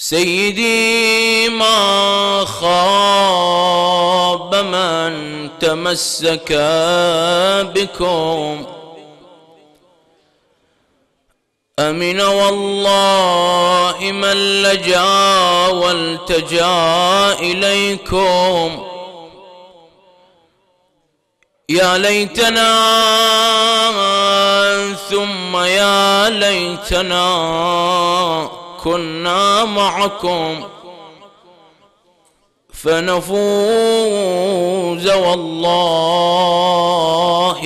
سيدي ما خاب من تمسك بكم. أمن والله من لجأ والتجأ إليكم. يا ليتنا ثم يا ليتنا. كنا معكم فنفوز والله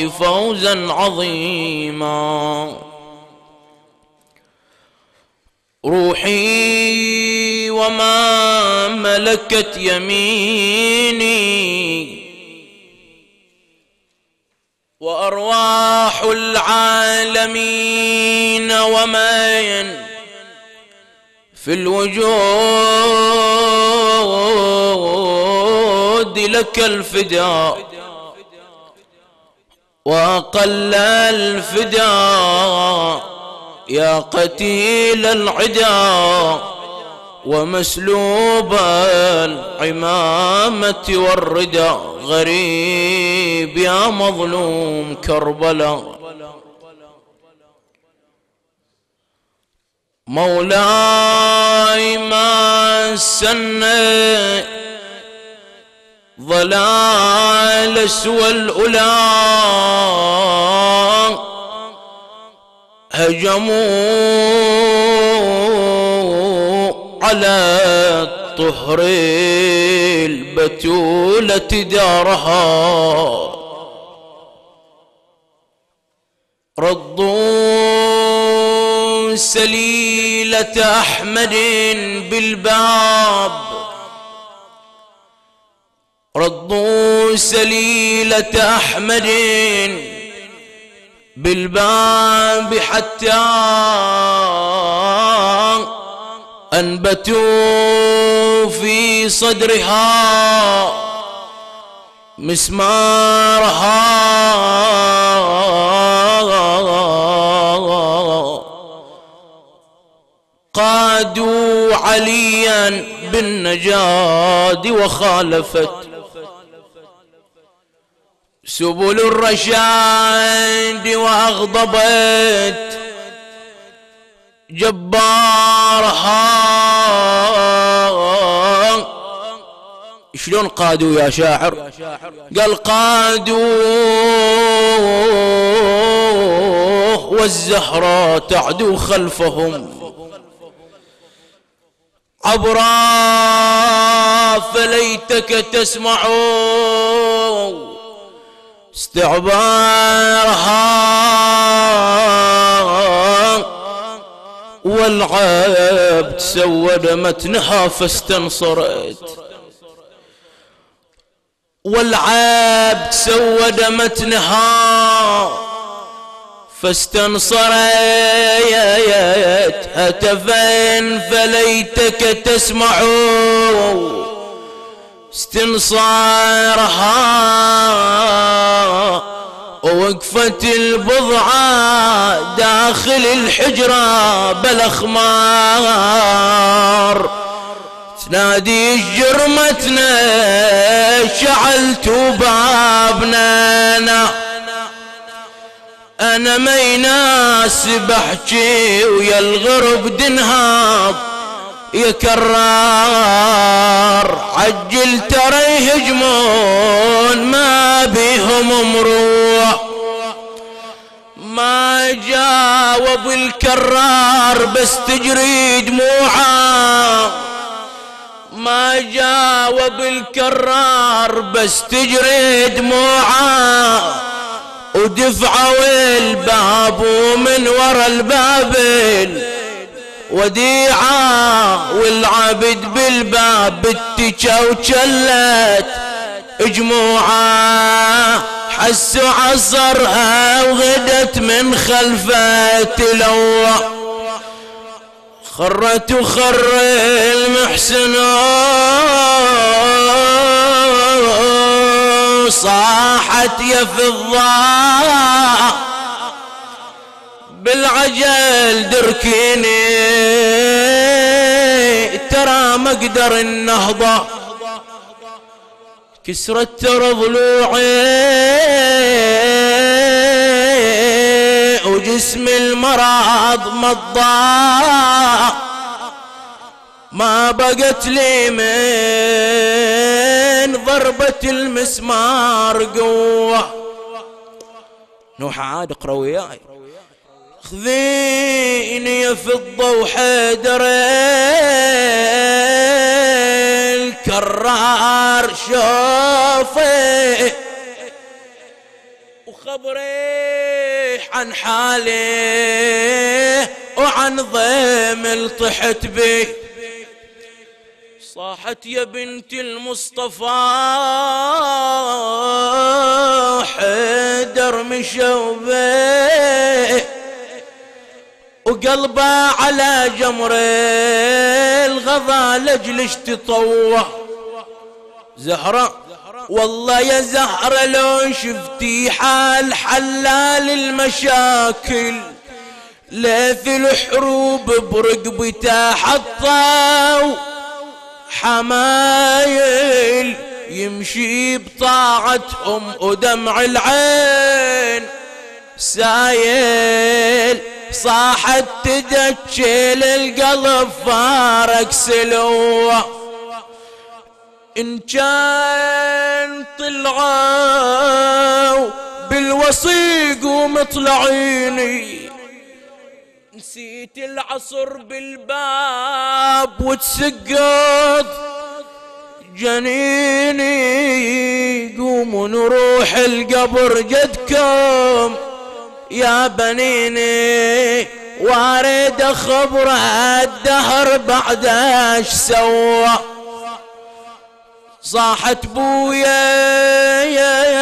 فوزا عظيما. روحي وما ملكت يميني وأرواح العالمين ومن في الوجود لك الفداء. وأقل الفداء يا قتيل العدا. ومسلوب العمامة والردى. غريب يا مظلوم كربلاء. مولاي ما سنى ضلال سوى الأولى هجموا على الطهر البتولة دارها ردوا سليلة أحمد بالباب. ردوا سليلة أحمد بالباب حتى أنبتوا في صدرها مسمارها. قادوا عليا بالنجاد وخالفت سبل الرشاد وأغضبت جبارها شلون قادوا يا شاعر؟ قال قادوا والزهراء تعدو خلفهم. عبرا فليتك تسمع. استعبارها. والعبد سود متنها فاستنصرت. والعبد سود متنها فاستنصرت هتفا فليتك تسمع. استنصارها ووقفت البضعة داخل الحجرة بالأخمار. تنادي جرمتنا شعلت بابنا. أنا ما يناسب أحكي ويا الغرب دنهاض. يا كرار عجل ترى يهجمون ما بيهم مروح. ما جاوب الكرار بس تجري دموعه ما جاوب الكرار بس تجري دموعه ودفعوا الباب ومن ورا الباب وديعة والعبد بالباب اتجا وجلت. جموعة حسوا عصرها وغدت من خلفه تلوع خرت وخر المحسن صاحت يا فضة بالعجل دركيني. درى مقدر النهضة. كسرت ترى ضلوعي. وجسم المرض مضى. ما بقت لي من ضربة المسمار قوة. نوح عاد اقرأ وياي. خذيني يا فضة وحيدر الكرار شوفي. وخبري عن حالي وعن ضيم الطحت بي. صاحت يا بنت المصطفى حيدر مشوبي وقلبه على جمر الغضا لجلش تطوى زهرة والله يا زهرة لو شفتي حال حلال المشاكل ليث الحروب برقبته حطوا حمايل يمشي بطاعتهم ودمع العين. سايل صاحت تدجل القلب فارق سلوة إن كان طلعوا بالوصيق ومطلعيني نسيت العصر بالباب وتسقط جنيني قوموا نروح القبر جدكم يا بنيني وارد خبر الدهر بعد إيش سوى. صاحت بويا يا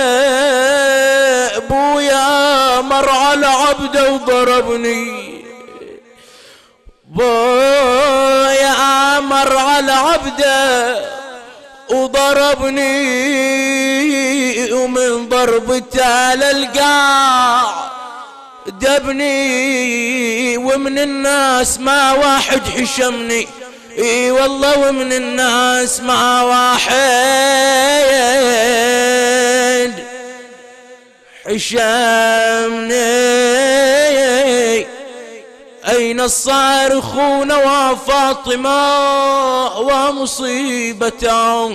بويا مر على عبده وضربني. مر على عبده وضربني ومن ضربته للقاع دبني ومن الناس ما واحد حشمني. إي والله ومن الناس ما واحد حشمني. الصارخون وفاطمة ومصيبة